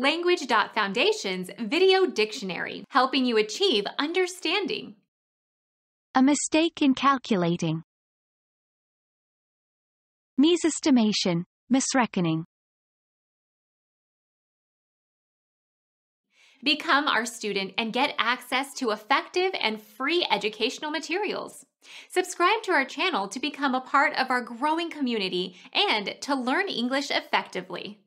Language.Foundation's Video Dictionary, helping you achieve understanding. A mistake in calculating. Misestimation, misreckoning. Become our student and get access to effective and free educational materials. Subscribe to our channel to become a part of our growing community and to learn English effectively.